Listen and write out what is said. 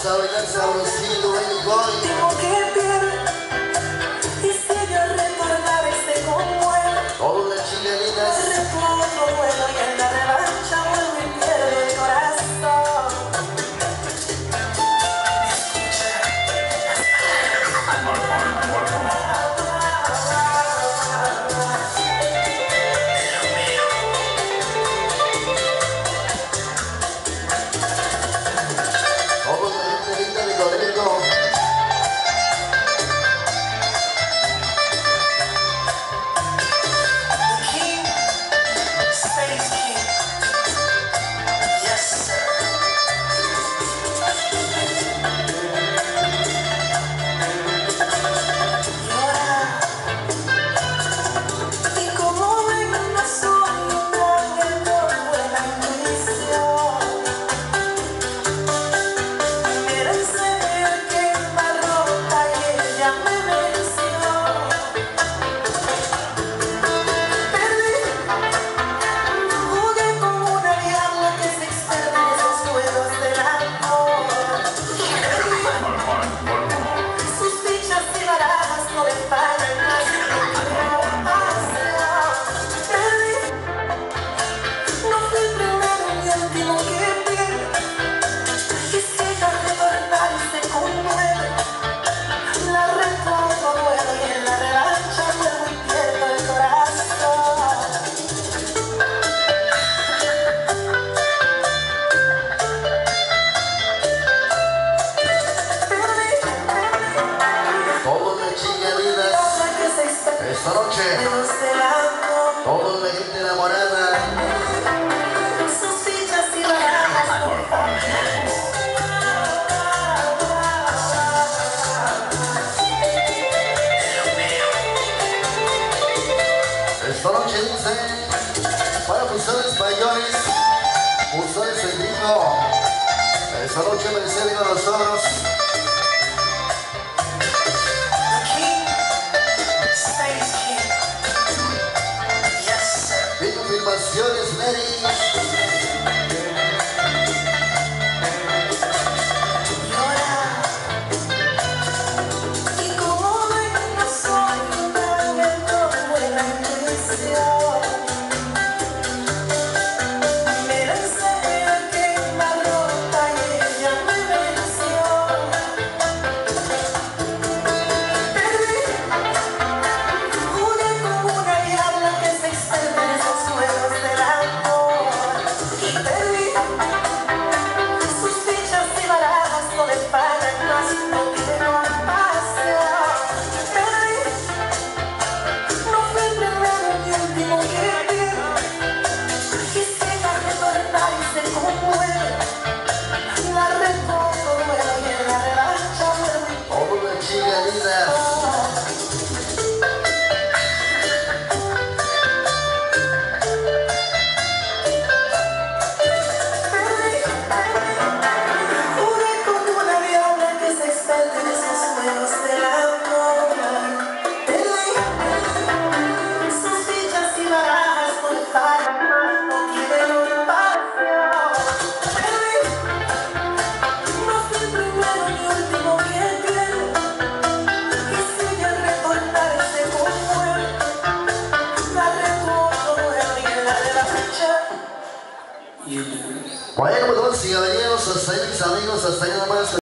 coração e dançamos o sino em Goiânia. esta noche. Todos me griten enamorada. Sus fichas y barajas. Esta noche dice, para ustedes mayores, ustedes el vino. Esta noche me vino a nosotros. pasiones veris Bueno, pues, señores, hasta ahí mis amigos, hasta ahí nada más.